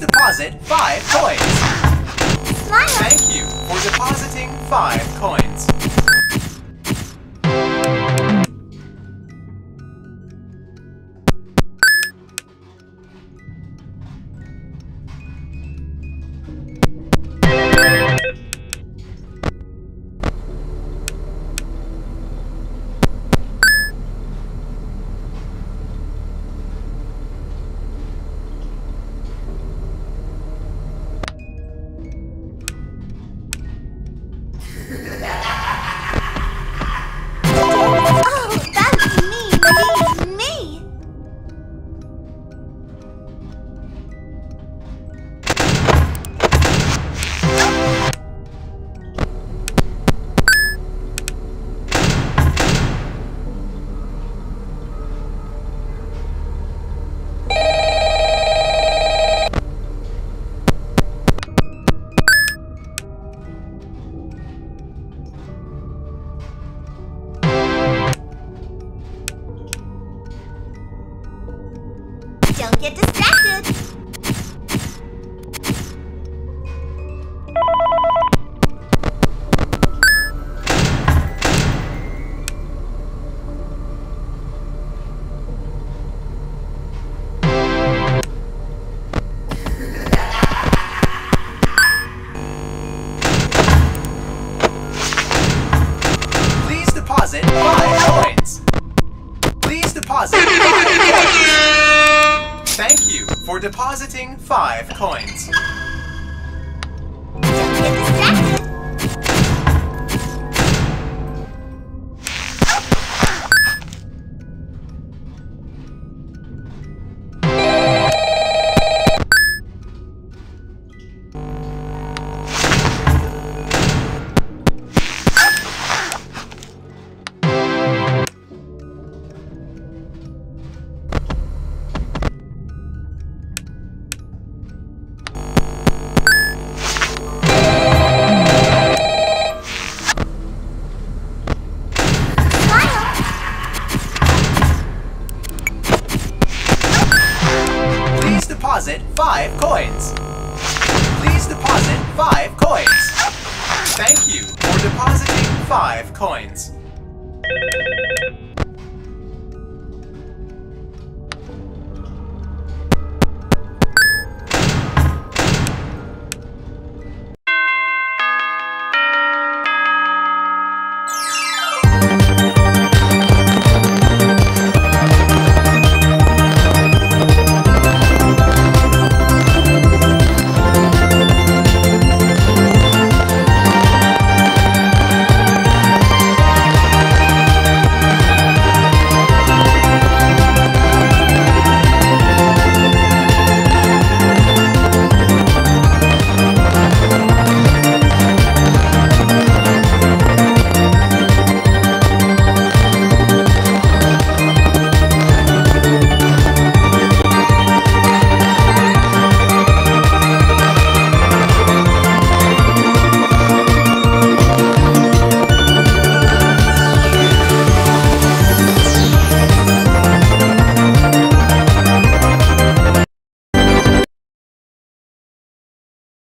deposit five coins. Smile. Thank you for depositing five coins. Don't get distracted. Please deposit for depositing five coins. Deposit five coins. Please deposit five coins. Thank you for depositing five coins.